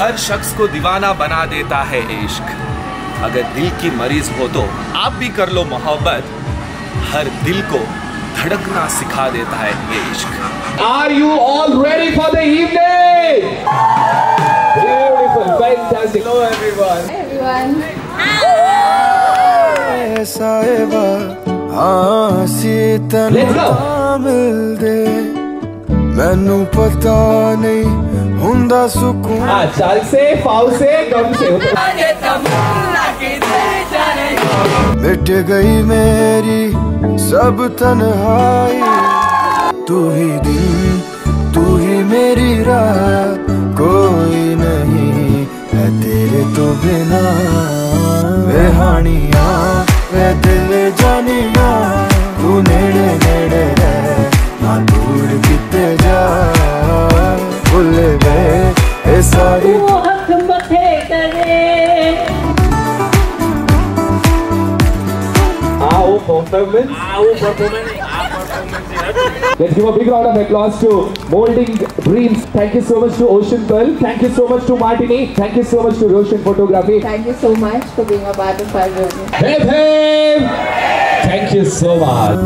हर शख्स को दीवाना बना देता है इश्क अगर दिल की मरीज हो तो आप भी कर लो मोहब्बत हर दिल को धड़कना सिखा देता है ये इश्क Are you all ready for the evening? Beautiful, fantastic. Hello everyone. everyone. ਸਾਇਬਾ ਹਾਂ ਸੀਤਨ Let's go. ਮਿਲਦੇ ਮੈਨੂੰ ਪਤਾ ਨਹੀਂ ਹੁੰਦਾ ਸੁਕੂਨ हाँ चाल से पाव से गम से मिट गई मेरी सब तन्हाई तू ही दिन तू ही मेरी राह कोई नहीं है तेरे तो बिना वे हानिया वे Let's give a big round of applause to Molding Dreams. Thank you so much to Ocean Pearl. Thank you so much to Martini. Thank you so much to Roshan Photography. Thank you so much for being a part of our journey. Hey, hey! Thank you so much.